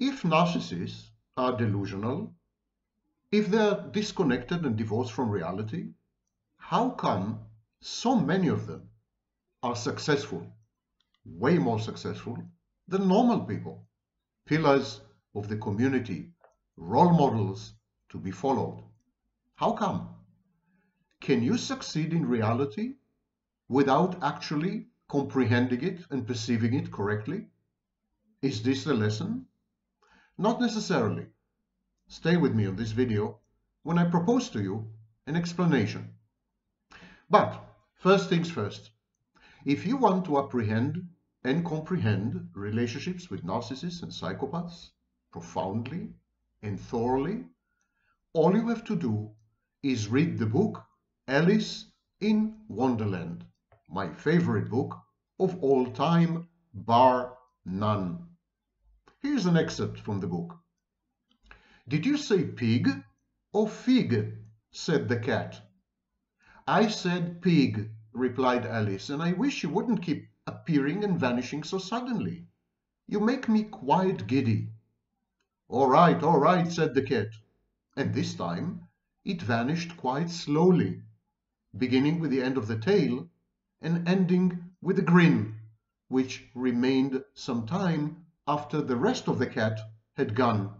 if narcissists are delusional, if they're disconnected and divorced from reality, how come so many of them are successful, way more successful than normal people, pillars of the community, role models to be followed? How come? Can you succeed in reality without actually comprehending it and perceiving it correctly? Is this the lesson? Not necessarily. Stay with me on this video when I propose to you an explanation. But first things first, if you want to apprehend and comprehend relationships with narcissists and psychopaths profoundly and thoroughly, all you have to do is read the book Alice in Wonderland, my favorite book of all time, bar none. Here's an excerpt from the book. Did you say pig or fig? said the cat. I said pig, replied Alice, and I wish you wouldn't keep appearing and vanishing so suddenly. You make me quite giddy. All right, all right, said the cat. And this time it vanished quite slowly, beginning with the end of the tail and ending with a grin, which remained some time after the rest of the cat had gone.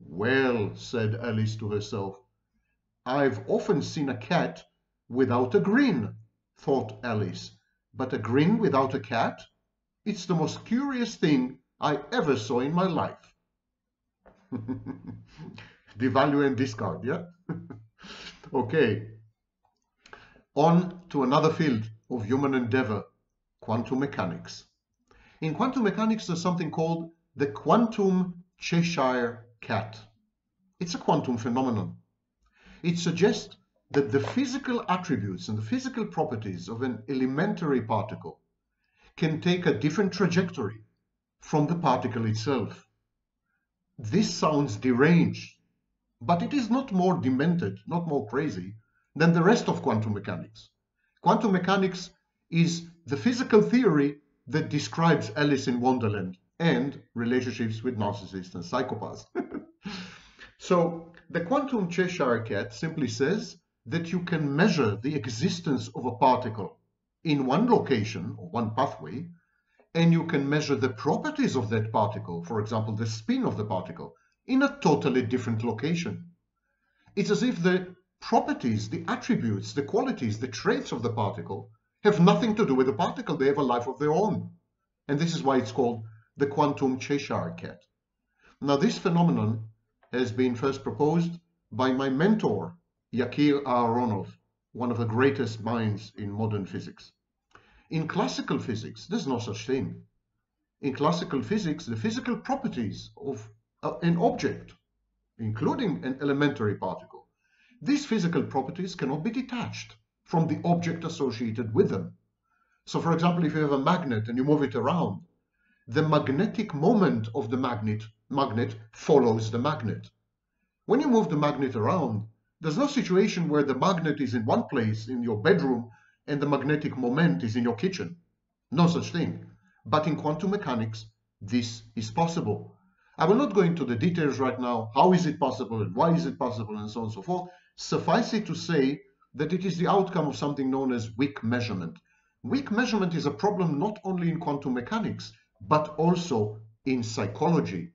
Well, said Alice to herself, I've often seen a cat without a grin, thought Alice, but a grin without a cat? It's the most curious thing I ever saw in my life. Devalue and discard, yeah? okay. On to another field of human endeavor, quantum mechanics. In quantum mechanics, there's something called the quantum Cheshire cat. It's a quantum phenomenon. It suggests that the physical attributes and the physical properties of an elementary particle can take a different trajectory from the particle itself. This sounds deranged, but it is not more demented, not more crazy, than the rest of quantum mechanics. Quantum mechanics is the physical theory that describes Alice in Wonderland and relationships with narcissists and psychopaths. so the quantum Cheshire cat simply says that you can measure the existence of a particle in one location or one pathway, and you can measure the properties of that particle, for example, the spin of the particle, in a totally different location. It's as if the properties, the attributes, the qualities, the traits of the particle have nothing to do with the particle. They have a life of their own. And this is why it's called the quantum Cheshire cat. Now, this phenomenon has been first proposed by my mentor, Yakir Aharonov, one of the greatest minds in modern physics. In classical physics, there's no such thing. In classical physics, the physical properties of an object, including an elementary particle, these physical properties cannot be detached from the object associated with them. So for example, if you have a magnet and you move it around, the magnetic moment of the magnet, magnet follows the magnet. When you move the magnet around, there's no situation where the magnet is in one place in your bedroom and the magnetic moment is in your kitchen. No such thing. But in quantum mechanics, this is possible. I will not go into the details right now. How is it possible and why is it possible and so on and so forth. Suffice it to say that it is the outcome of something known as weak measurement. Weak measurement is a problem not only in quantum mechanics, but also in psychology,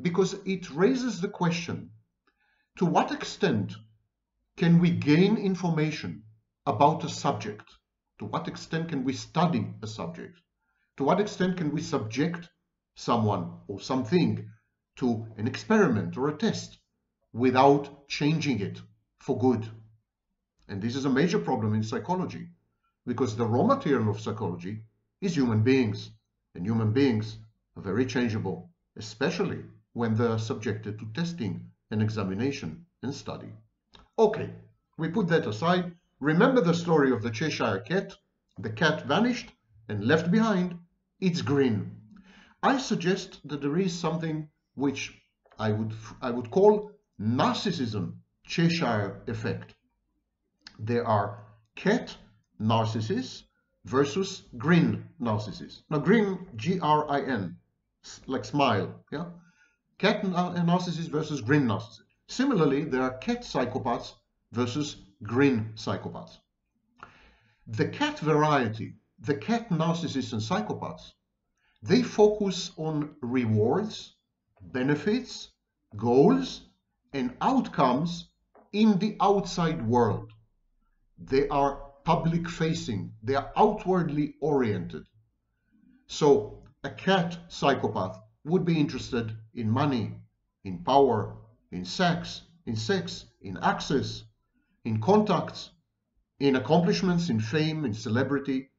because it raises the question, to what extent can we gain information about a subject? To what extent can we study a subject? To what extent can we subject someone or something to an experiment or a test without changing it for good? And this is a major problem in psychology because the raw material of psychology is human beings. And human beings are very changeable, especially when they are subjected to testing and examination and study. Okay, we put that aside. Remember the story of the Cheshire cat? The cat vanished and left behind its grin. I suggest that there is something which I would, I would call narcissism Cheshire effect. There are cat narcissists versus grin narcissists. Now grin, G-R-I-N, like smile, yeah? cat narcissists versus grin narcissists. Similarly, there are cat psychopaths versus grin psychopaths. The cat variety, the cat narcissists and psychopaths, they focus on rewards, benefits, goals, and outcomes in the outside world. They are public facing, they are outwardly oriented. So a cat psychopath would be interested in money, in power, in sex, in sex, in access, in contacts, in accomplishments, in fame, in celebrity.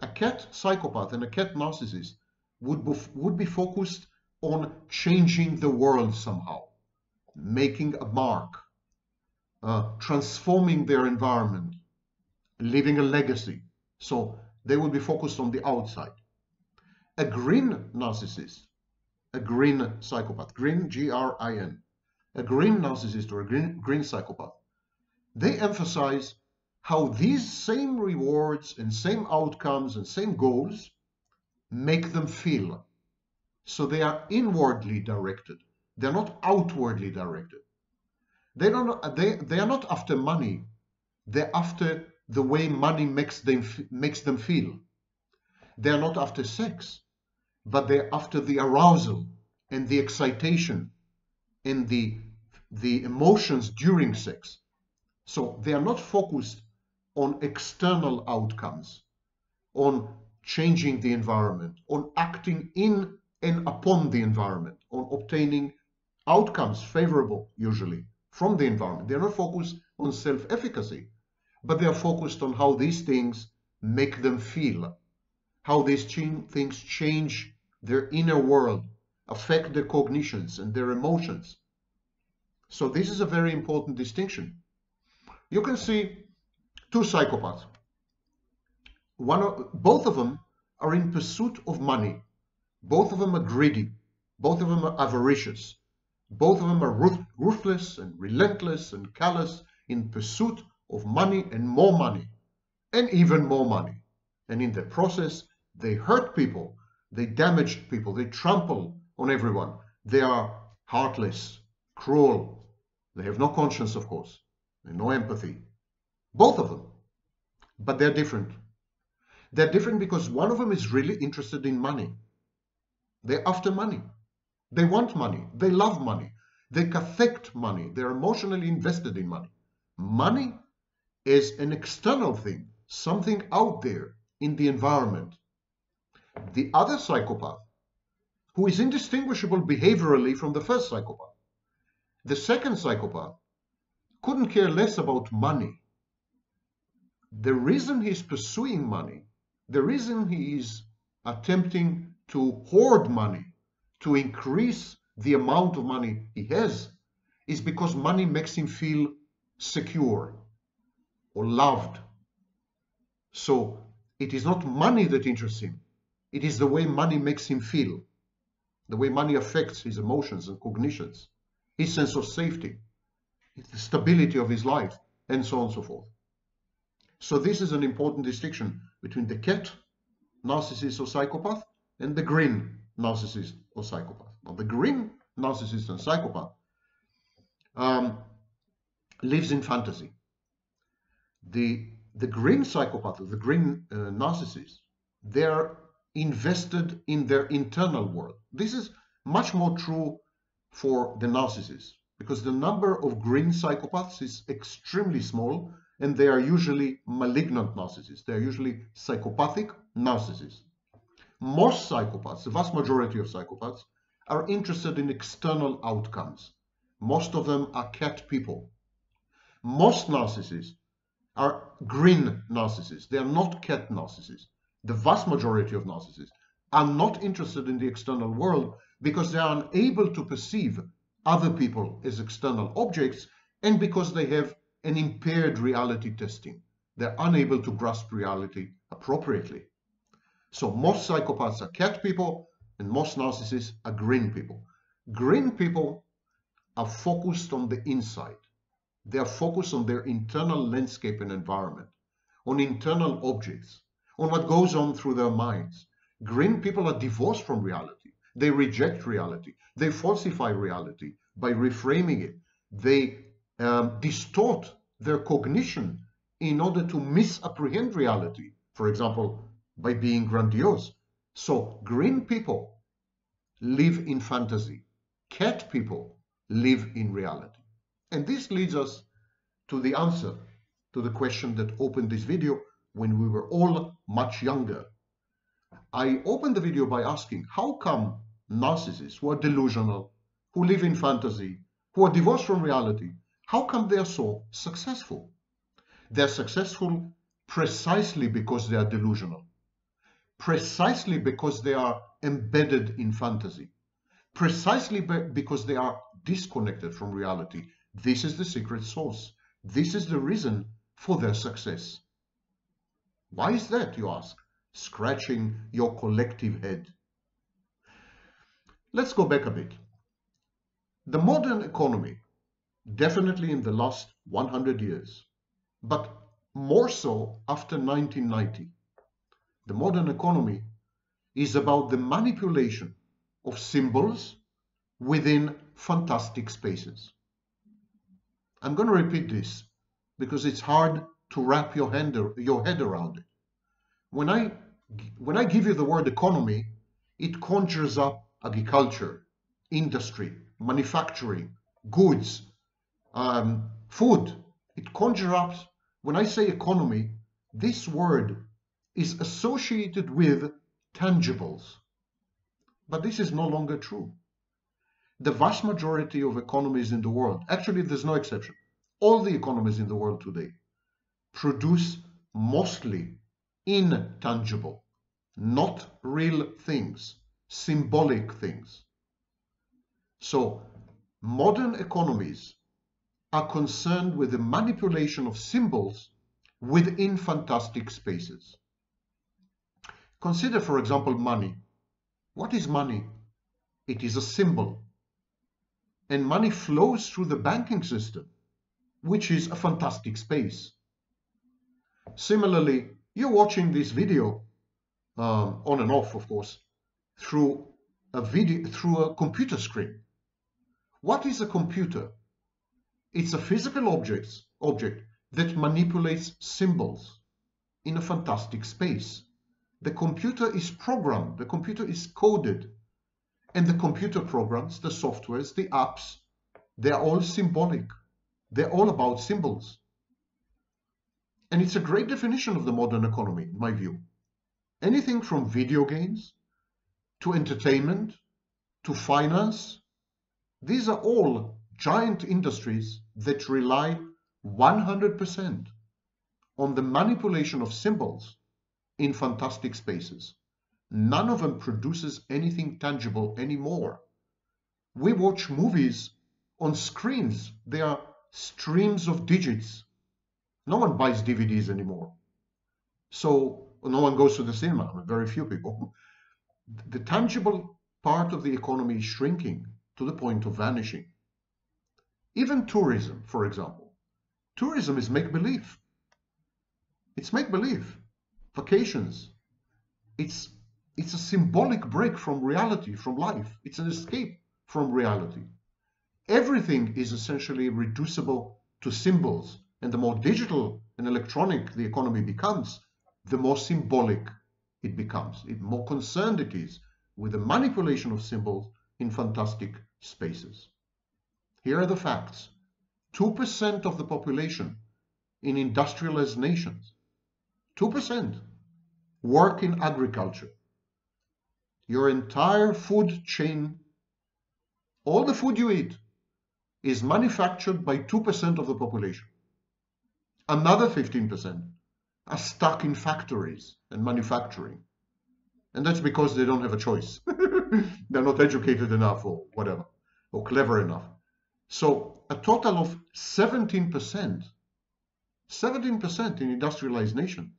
A cat psychopath and a cat narcissist would be, would be focused on changing the world somehow, making a mark, uh, transforming their environment, leaving a legacy. So they will be focused on the outside. A grin narcissist, a grin psychopath, grin G-R-I-N, a grin narcissist or a grin, grin psychopath, they emphasize how these same rewards and same outcomes and same goals make them feel. So they are inwardly directed. They're not outwardly directed. They don't. They they are not after money. They're after the way money makes them makes them feel. They are not after sex, but they're after the arousal and the excitation and the the emotions during sex. So they are not focused on external outcomes, on changing the environment, on acting in and upon the environment, on obtaining outcomes favorable, usually, from the environment. They're not focused on self-efficacy, but they are focused on how these things make them feel, how these things change their inner world, affect their cognitions and their emotions. So this is a very important distinction. You can see two psychopaths. One both of them are in pursuit of money. Both of them are greedy. Both of them are avaricious. Both of them are ruth ruthless and relentless and callous in pursuit of money and more money and even more money. And in the process, they hurt people, they damage people, they trample on everyone. They are heartless, cruel. They have no conscience, of course, and no empathy. Both of them. But they're different. They're different because one of them is really interested in money. They're after money. They want money. They love money. They affect money. They're emotionally invested in money. Money is an external thing, something out there in the environment. The other psychopath, who is indistinguishable behaviorally from the first psychopath, the second psychopath couldn't care less about money. The reason he's pursuing money the reason he is attempting to hoard money, to increase the amount of money he has, is because money makes him feel secure or loved. So it is not money that interests him. It is the way money makes him feel, the way money affects his emotions and cognitions, his sense of safety, the stability of his life, and so on and so forth. So this is an important distinction between the cat narcissist or psychopath and the grin narcissist or psychopath. Now, the grin narcissist and psychopath um, lives in fantasy. The, the grin psychopath the grin uh, narcissist, they're invested in their internal world. This is much more true for the narcissist because the number of grin psychopaths is extremely small and they are usually malignant narcissists. They are usually psychopathic narcissists. Most psychopaths, the vast majority of psychopaths, are interested in external outcomes. Most of them are cat people. Most narcissists are grin narcissists. They are not cat narcissists. The vast majority of narcissists are not interested in the external world because they are unable to perceive other people as external objects and because they have an impaired reality testing. They're unable to grasp reality appropriately. So most psychopaths are cat people and most narcissists are grin people. Grin people are focused on the inside. They are focused on their internal landscape and environment, on internal objects, on what goes on through their minds. Grin people are divorced from reality. They reject reality. They falsify reality by reframing it. They um, distort their cognition in order to misapprehend reality. For example, by being grandiose. So grin people live in fantasy. Cat people live in reality. And this leads us to the answer to the question that opened this video when we were all much younger. I opened the video by asking, how come narcissists who are delusional, who live in fantasy, who are divorced from reality, how come they are so successful? They're successful precisely because they are delusional, precisely because they are embedded in fantasy, precisely because they are disconnected from reality. This is the secret sauce. This is the reason for their success. Why is that, you ask, scratching your collective head? Let's go back a bit. The modern economy, definitely in the last 100 years, but more so after 1990, the modern economy is about the manipulation of symbols within fantastic spaces. I'm going to repeat this because it's hard to wrap your, hand, your head around it. When I, when I give you the word economy, it conjures up agriculture, industry, manufacturing, goods, um, food. It conjures up, when I say economy, this word is associated with tangibles. But this is no longer true. The vast majority of economies in the world, actually there's no exception, all the economies in the world today produce mostly intangible, not real things, symbolic things. So modern economies are concerned with the manipulation of symbols within fantastic spaces. Consider, for example, money. What is money? It is a symbol. And money flows through the banking system, which is a fantastic space. Similarly, you're watching this video um, on and off, of course, through a video through a computer screen. What is a computer? It's a physical object, object that manipulates symbols in a fantastic space. The computer is programmed, the computer is coded, and the computer programs, the softwares, the apps, they're all symbolic. They're all about symbols. And it's a great definition of the modern economy, in my view. Anything from video games to entertainment to finance, these are all giant industries that rely 100% on the manipulation of symbols in fantastic spaces. None of them produces anything tangible anymore. We watch movies on screens. They are streams of digits. No one buys DVDs anymore. So no one goes to the cinema, very few people. The tangible part of the economy is shrinking to the point of vanishing. Even tourism, for example. Tourism is make-believe. It's make-believe vacations. It's, it's a symbolic break from reality, from life. It's an escape from reality. Everything is essentially reducible to symbols. And the more digital and electronic the economy becomes, the more symbolic it becomes. The more concerned it is with the manipulation of symbols in fantastic spaces. Here are the facts. 2% of the population in industrialized nations 2% work in agriculture. Your entire food chain, all the food you eat, is manufactured by 2% of the population. Another 15% are stuck in factories and manufacturing. And that's because they don't have a choice. They're not educated enough or whatever, or clever enough. So a total of 17%, 17% in industrialized nations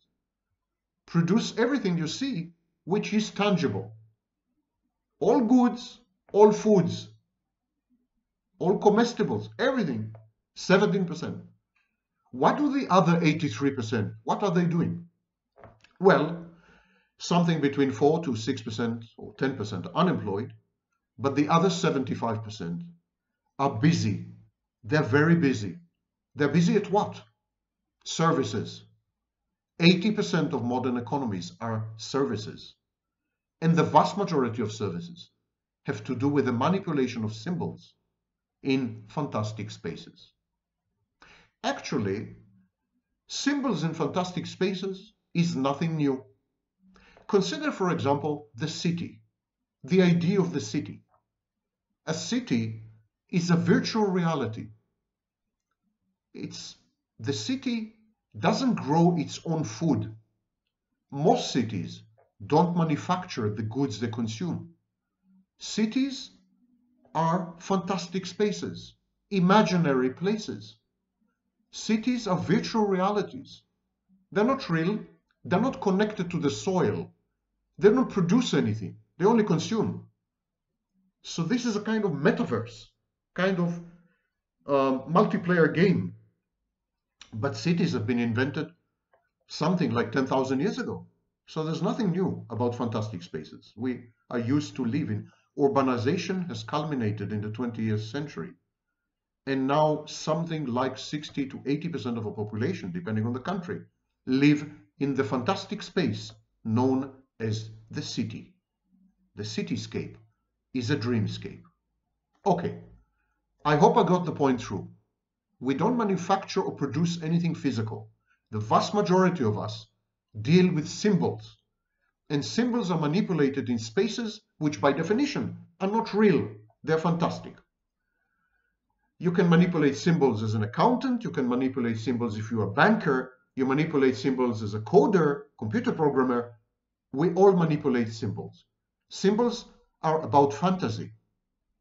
produce everything you see which is tangible. All goods, all foods, all comestibles, everything, 17%. What do the other 83%? What are they doing? Well, something between 4 to 6% or 10% unemployed, but the other 75% are busy. They're very busy. They're busy at what? Services. 80% of modern economies are services. And the vast majority of services have to do with the manipulation of symbols in fantastic spaces. Actually, symbols in fantastic spaces is nothing new. Consider, for example, the city, the idea of the city. A city is a virtual reality. It's the city doesn't grow its own food. Most cities don't manufacture the goods they consume. Cities are fantastic spaces, imaginary places. Cities are virtual realities. They're not real. They're not connected to the soil. They don't produce anything. They only consume. So this is a kind of metaverse, kind of uh, multiplayer game. But cities have been invented something like 10,000 years ago. So there's nothing new about fantastic spaces. We are used to living. Urbanization has culminated in the 20th century. And now something like 60 to 80% of a population, depending on the country, live in the fantastic space known as the city. The cityscape is a dreamscape. Okay, I hope I got the point through. We don't manufacture or produce anything physical. The vast majority of us deal with symbols. And symbols are manipulated in spaces which by definition are not real. They're fantastic. You can manipulate symbols as an accountant. You can manipulate symbols if you're a banker. You manipulate symbols as a coder, computer programmer. We all manipulate symbols. Symbols are about fantasy.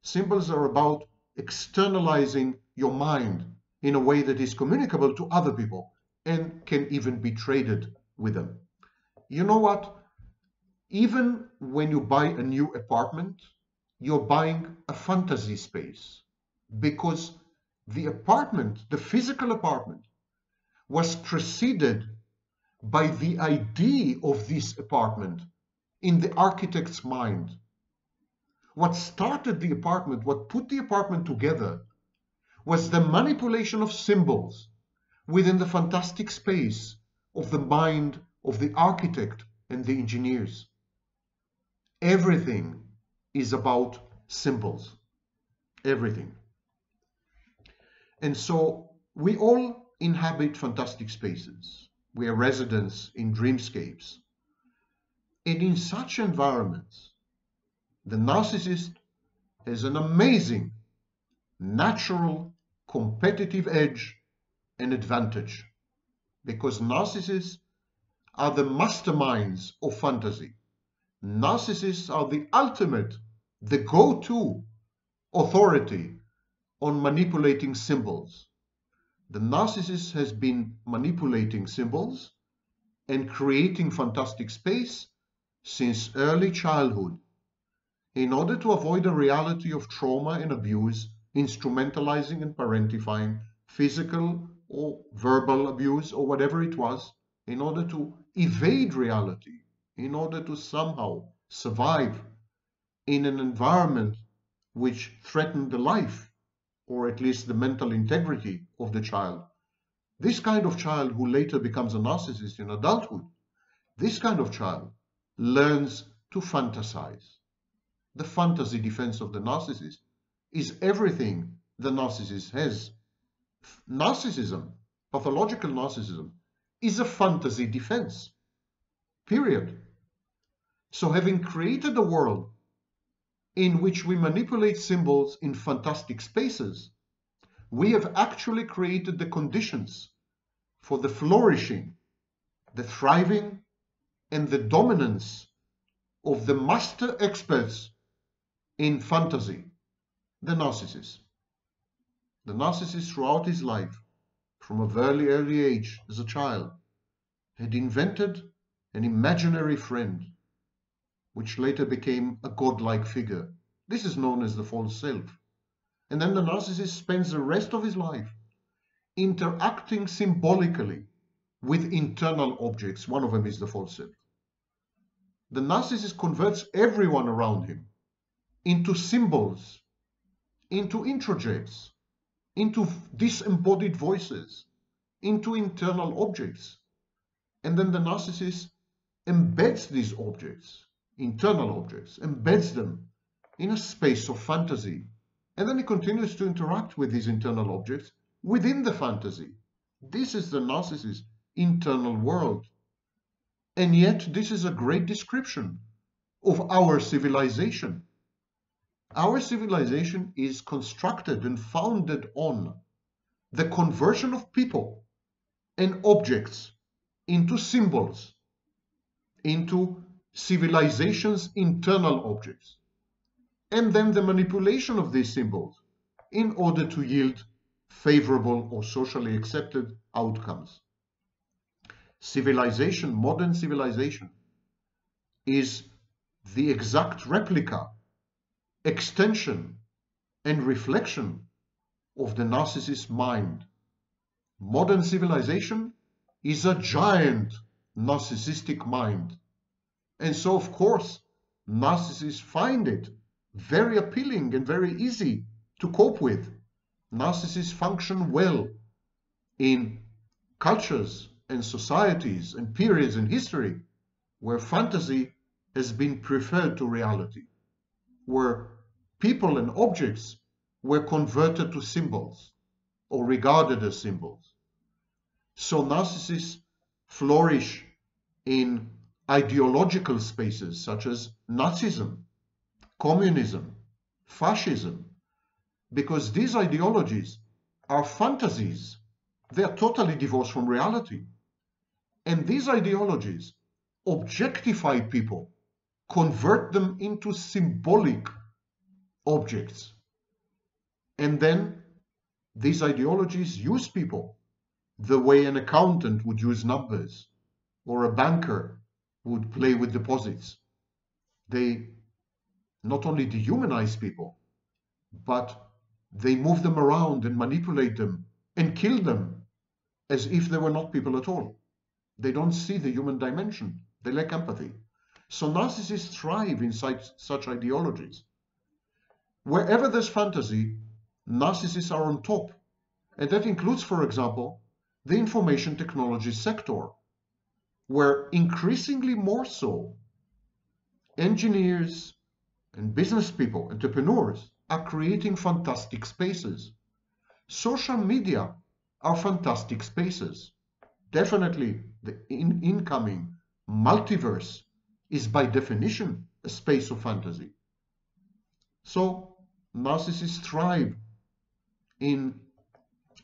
Symbols are about externalizing your mind in a way that is communicable to other people and can even be traded with them. You know what? Even when you buy a new apartment, you're buying a fantasy space because the apartment, the physical apartment, was preceded by the idea of this apartment in the architect's mind. What started the apartment, what put the apartment together, was the manipulation of symbols within the fantastic space of the mind of the architect and the engineers. Everything is about symbols. Everything. And so we all inhabit fantastic spaces. We are residents in dreamscapes. And in such environments, the narcissist has an amazing natural competitive edge and advantage because narcissists are the masterminds of fantasy. Narcissists are the ultimate, the go-to authority on manipulating symbols. The narcissist has been manipulating symbols and creating fantastic space since early childhood in order to avoid a reality of trauma and abuse, instrumentalizing and parentifying physical or verbal abuse or whatever it was, in order to evade reality, in order to somehow survive in an environment which threatened the life or at least the mental integrity of the child. This kind of child who later becomes a narcissist in adulthood, this kind of child learns to fantasize. The fantasy defense of the narcissist is everything the narcissist has. Narcissism, pathological narcissism, is a fantasy defense. Period. So having created a world in which we manipulate symbols in fantastic spaces, we have actually created the conditions for the flourishing, the thriving, and the dominance of the master experts in fantasy, the narcissist. The narcissist throughout his life, from a very early age as a child, had invented an imaginary friend which later became a godlike figure. This is known as the false self. And then the narcissist spends the rest of his life interacting symbolically with internal objects. One of them is the false self. The narcissist converts everyone around him into symbols, into introjects, into disembodied voices, into internal objects. And then the narcissist embeds these objects, internal objects, embeds them in a space of fantasy. And then he continues to interact with these internal objects within the fantasy. This is the narcissist's internal world. And yet, this is a great description of our civilization. Our civilization is constructed and founded on the conversion of people and objects into symbols, into civilization's internal objects, and then the manipulation of these symbols in order to yield favorable or socially accepted outcomes. Civilization, modern civilization, is the exact replica, extension, and reflection of the narcissist's mind. Modern civilization is a giant narcissistic mind. And so, of course, narcissists find it very appealing and very easy to cope with. Narcissists function well in cultures and societies and periods in history where fantasy has been preferred to reality, where people and objects were converted to symbols or regarded as symbols. So narcissists flourish in ideological spaces such as Nazism, communism, fascism, because these ideologies are fantasies. They are totally divorced from reality. And these ideologies objectify people convert them into symbolic objects. And then these ideologies use people the way an accountant would use numbers or a banker would play with deposits. They not only dehumanize people, but they move them around and manipulate them and kill them as if they were not people at all. They don't see the human dimension. They lack empathy. So narcissists thrive in such, such ideologies. Wherever there's fantasy, narcissists are on top. And that includes, for example, the information technology sector, where increasingly more so, engineers and business people, entrepreneurs, are creating fantastic spaces. Social media are fantastic spaces. Definitely the in incoming multiverse is by definition a space of fantasy. So narcissists thrive in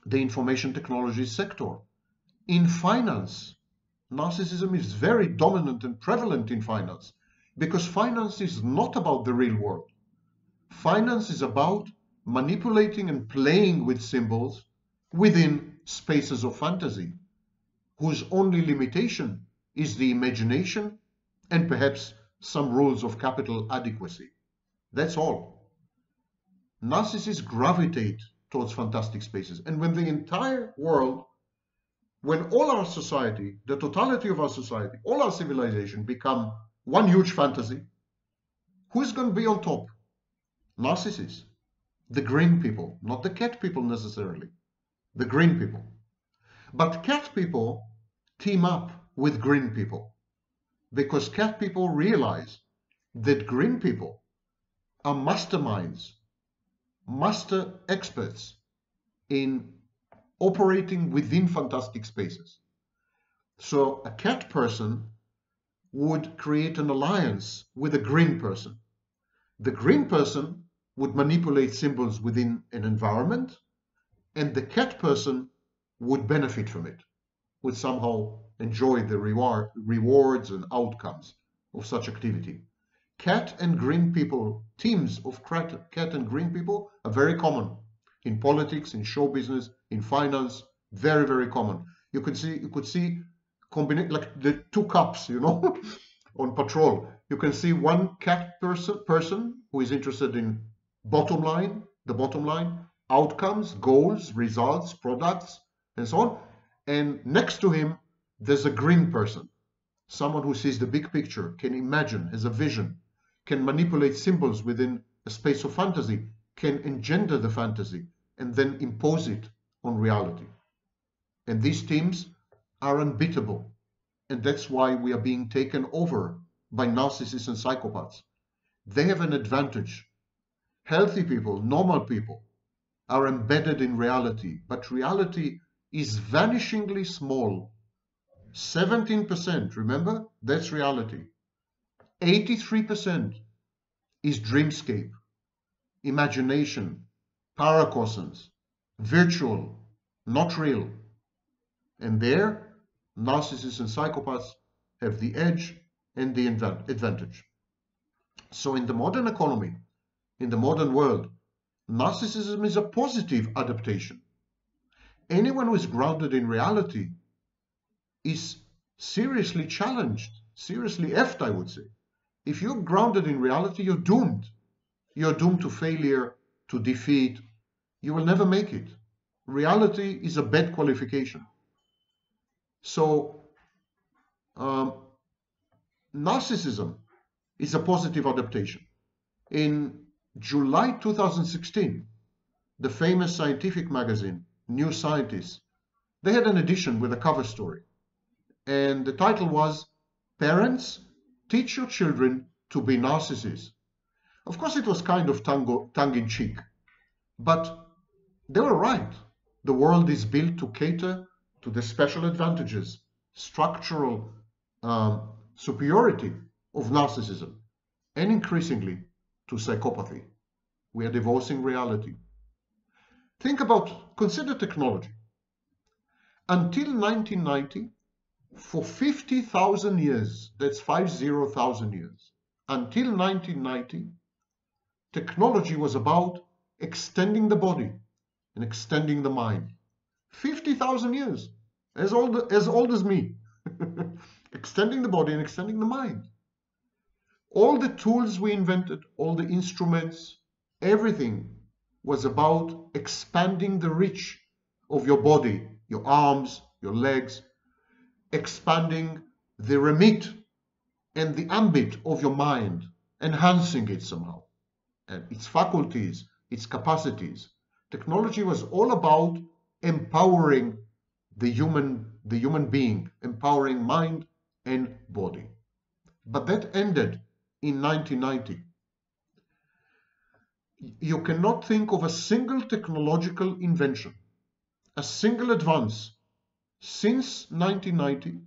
the information technology sector. In finance, narcissism is very dominant and prevalent in finance because finance is not about the real world. Finance is about manipulating and playing with symbols within spaces of fantasy, whose only limitation is the imagination and perhaps some rules of capital adequacy. That's all. Narcissists gravitate towards fantastic spaces. And when the entire world, when all our society, the totality of our society, all our civilization become one huge fantasy, who's going to be on top? Narcissists. The grin people, not the cat people necessarily. The grin people. But cat people team up with grin people because cat people realize that grin people are masterminds, master experts in operating within fantastic spaces. So a cat person would create an alliance with a grin person. The grin person would manipulate symbols within an environment, and the cat person would benefit from it, would somehow enjoy the reward, rewards and outcomes of such activity. Cat and grin people, teams of cat and grin people are very common in politics, in show business, in finance, very, very common. You could see, you could see combine like the two cups, you know, on patrol. You can see one cat person, person who is interested in bottom line, the bottom line, outcomes, goals, results, products, and so on. And next to him, there's a grin person, someone who sees the big picture, can imagine, has a vision, can manipulate symbols within a space of fantasy, can engender the fantasy and then impose it on reality. And these teams are unbeatable. And that's why we are being taken over by narcissists and psychopaths. They have an advantage. Healthy people, normal people, are embedded in reality, but reality is vanishingly small. 17%, remember? That's reality. 83% is dreamscape, imagination, paracosms, virtual, not real. And there, narcissists and psychopaths have the edge and the advantage. So in the modern economy, in the modern world, narcissism is a positive adaptation. Anyone who is grounded in reality is seriously challenged, seriously effed, I would say. If you're grounded in reality, you're doomed. You're doomed to failure, to defeat. You will never make it. Reality is a bad qualification. So, um, narcissism is a positive adaptation. In July 2016, the famous scientific magazine, New Scientist, they had an edition with a cover story. And the title was Parents, Teach Your Children to Be Narcissists. Of course, it was kind of tongue-in-cheek, but they were right. The world is built to cater to the special advantages, structural um, superiority of narcissism, and increasingly to psychopathy. We are divorcing reality. Think about, consider technology. Until 1990, for 50,000 years, that's 50,000 years, until 1990, technology was about extending the body and extending the mind. 50,000 years, as old, as old as me. extending the body and extending the mind. All the tools we invented, all the instruments, everything was about expanding the reach of your body, your arms, your legs, expanding the remit and the ambit of your mind, enhancing it somehow, and its faculties, its capacities. Technology was all about empowering the human, the human being, empowering mind and body. But that ended in 1990. You cannot think of a single technological invention, a single advance since 1990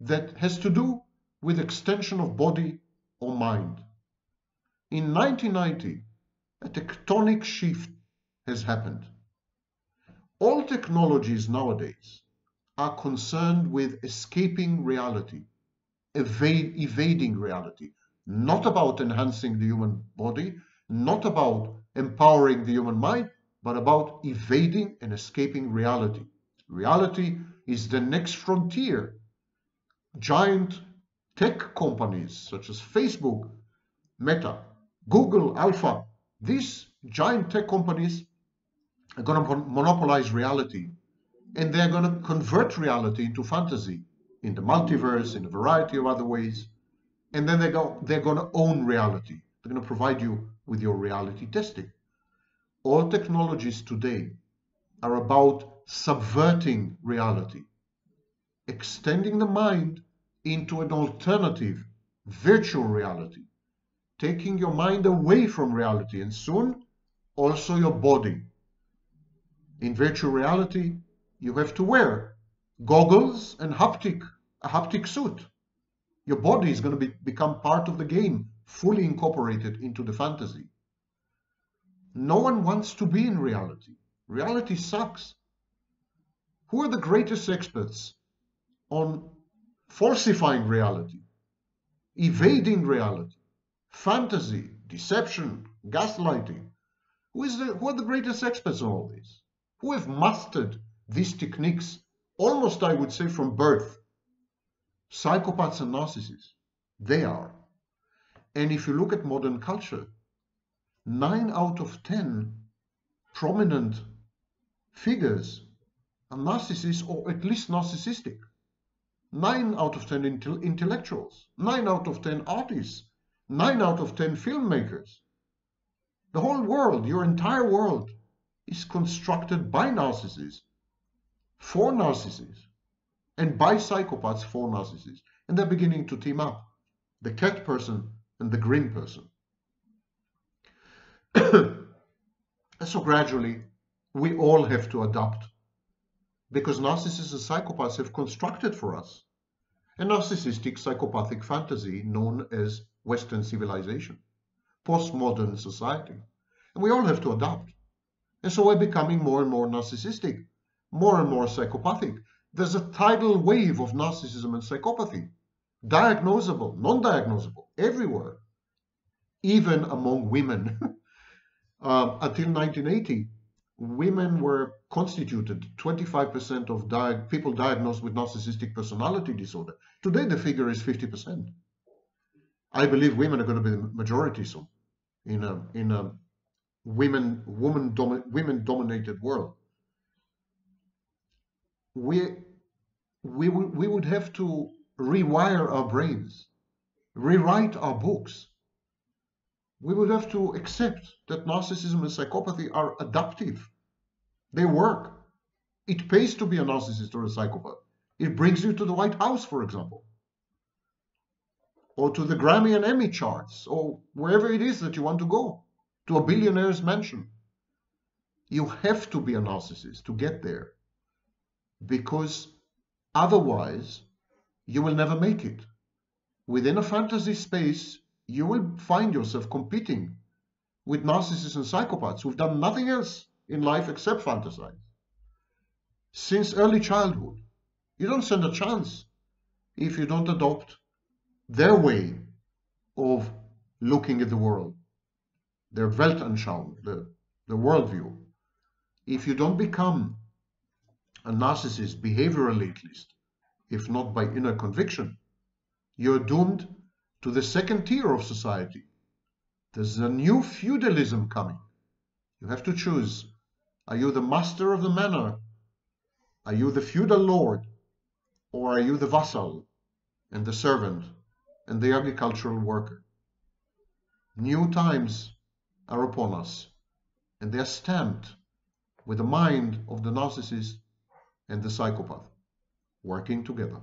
that has to do with extension of body or mind. In 1990, a tectonic shift has happened. All technologies nowadays are concerned with escaping reality, evade, evading reality, not about enhancing the human body, not about empowering the human mind, but about evading and escaping reality. Reality is the next frontier. Giant tech companies such as Facebook, Meta, Google, Alpha, these giant tech companies are going to monopolize reality and they're going to convert reality into fantasy in the multiverse, in a variety of other ways. And then they go, they're going to own reality. They're going to provide you with your reality testing. All technologies today are about subverting reality, extending the mind into an alternative virtual reality, taking your mind away from reality and soon also your body. In virtual reality, you have to wear goggles and haptic, a haptic suit. Your body is going to be, become part of the game, fully incorporated into the fantasy. No one wants to be in reality. Reality sucks. Who are the greatest experts on falsifying reality, evading reality, fantasy, deception, gaslighting? Who, is the, who are the greatest experts on all this? Who have mastered these techniques almost, I would say, from birth? Psychopaths and narcissists. They are. And if you look at modern culture, nine out of ten prominent figures are narcissists or at least narcissistic. Nine out of ten intellectuals, nine out of ten artists, nine out of ten filmmakers. The whole world, your entire world, is constructed by narcissists, for narcissists, and by psychopaths for narcissists. And they're beginning to team up the cat person and the grin person. so gradually, we all have to adapt because narcissists and psychopaths have constructed for us a narcissistic psychopathic fantasy known as Western civilization, postmodern society. And we all have to adapt. And so we're becoming more and more narcissistic, more and more psychopathic. There's a tidal wave of narcissism and psychopathy, diagnosable, non-diagnosable, everywhere, even among women. uh, until 1980, women were constituted 25% of di people diagnosed with narcissistic personality disorder. Today, the figure is 50%. I believe women are going to be the majority soon in a, in a women, woman women dominated world. We, we, we would have to rewire our brains, rewrite our books, we would have to accept that narcissism and psychopathy are adaptive. They work. It pays to be a narcissist or a psychopath. It brings you to the White House, for example, or to the Grammy and Emmy charts, or wherever it is that you want to go, to a billionaire's mansion. You have to be a narcissist to get there, because otherwise you will never make it. Within a fantasy space, you will find yourself competing with narcissists and psychopaths who've done nothing else in life except fantasize. Since early childhood, you don't stand a chance if you don't adopt their way of looking at the world, their Weltanschauung, the, the worldview. If you don't become a narcissist, behaviorally at least, if not by inner conviction, you're doomed to the second tier of society. There's a new feudalism coming. You have to choose. Are you the master of the manor? Are you the feudal lord? Or are you the vassal and the servant and the agricultural worker? New times are upon us, and they are stamped with the mind of the narcissist and the psychopath working together.